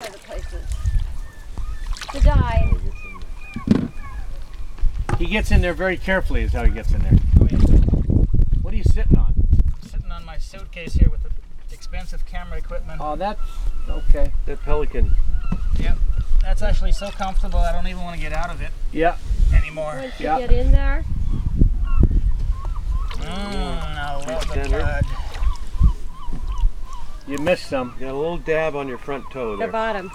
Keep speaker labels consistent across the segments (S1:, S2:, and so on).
S1: other places to die.
S2: He gets in there very carefully, is how he gets in there. What are you sitting on?
S3: Sitting on my suitcase here with the expensive camera equipment.
S2: Oh, that's okay.
S4: That pelican. Yep.
S3: That's actually so comfortable I don't even want to get out of it
S2: Yeah.
S3: anymore.
S1: Once you
S2: Yeah.
S1: get in there,
S3: Mmm, I love the
S4: Tender.
S3: Cud.
S2: You missed some.
S4: You got a little dab on your front toe
S1: the
S4: there.
S1: bottom.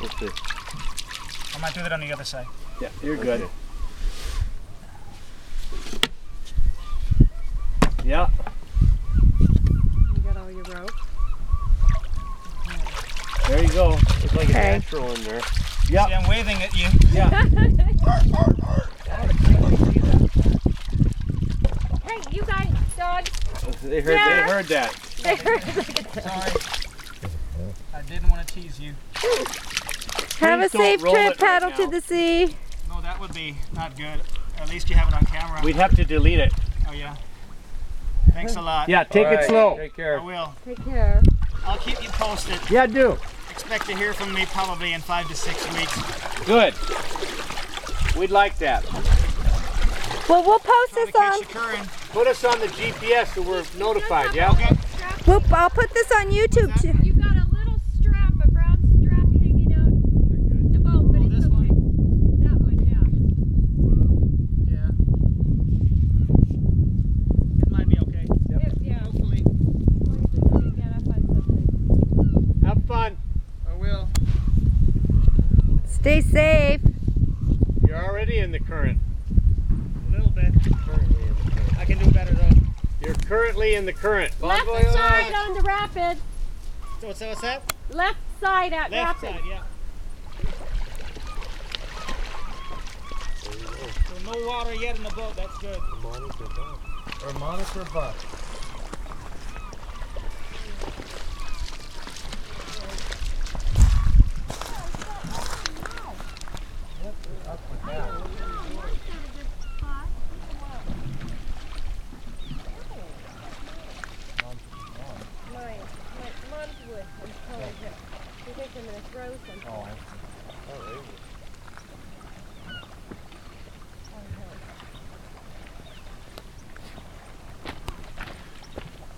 S4: Just a,
S3: I might do that on the other side.
S2: Yeah, you're good. Yeah.
S1: You got all your rope.
S2: There you go.
S4: looks like
S5: Okay.
S4: a natural in there.
S3: See,
S2: Yeah.
S3: I'm waving at you.
S2: Yeah.
S1: Hey, you guys, dog.
S4: They heard
S2: They heard that.
S3: Sorry. I didn't want to tease you.
S5: Have a
S2: Please don't
S5: safe trip,
S2: it right
S5: paddle to the sea.
S3: No, that would be not good. At least you have it on camera.
S2: We'd have to delete it.
S3: oh, yeah. Thanks a lot.
S2: Yeah, take
S4: All
S2: it slow.
S4: Take care.
S3: I will.
S1: Take care.
S3: I'll keep you posted.
S2: Yeah, do.
S3: Expect to hear from me probably in five to six weeks.
S2: Good. We'd like that.
S5: Well, we'll post
S3: Try
S5: this on.
S2: Put us on the GPS so we're notified, yeah?
S3: Okay.
S5: We'll, I'll put this on YouTube too.
S1: You got a little strap, a brown strap hanging out the boat, but
S3: Oh,
S1: it's
S3: this
S1: okay.
S3: one?
S1: That one, yeah.
S3: Yeah. It might be okay.
S1: It- yeah.
S3: Hopefully.
S1: As long as it doesn't get up on something.
S2: Have fun.
S3: I will.
S5: Stay safe.
S2: You're already in the current.
S3: A little bit. I can do better though.
S2: You're currently in the current.
S1: Left
S3: voyage.
S1: side on the rapid.
S3: So what's that? What's that?
S1: Left side at
S3: Left
S1: rapid.
S3: side, yeah. So no water yet in the boat. That's good.
S4: Or monitor buck.
S1: Mine. My mom's wood. I'm telling you. You think I'm gonna throw something?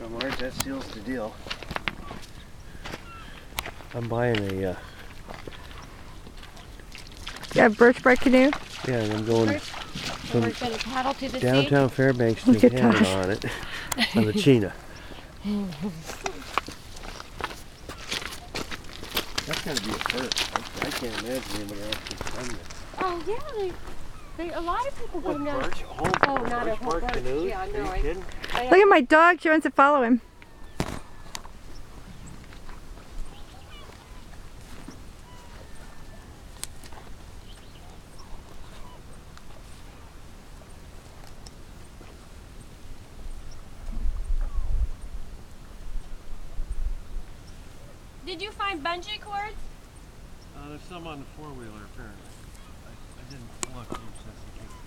S2: Well, Marge, that seals the deal.
S4: I'm buying a, uh,
S5: Yeah, birch bark canoe.
S4: yeah, and I'm going
S1: So we're paddle to the sea.
S4: downtown Fairbanks to
S5: Look
S4: Canada on it. On the Chena. That's gotta be a first. I, I can't imagine anybody else has done this.
S1: Oh yeah, they, they a lot of people go
S4: What,
S1: down.
S4: birch? Whole
S1: Oh, not a
S4: birch
S1: whole
S4: bark
S1: birch.
S4: canoes?
S1: Yeah,
S4: Are
S1: no,
S4: you
S1: I-
S4: kidding?
S5: Look at my dog. She wants to follow him.
S1: Did you find bungee cords?
S4: Uh, there's some on the four wheeler apparently. I, I didn't look just in case.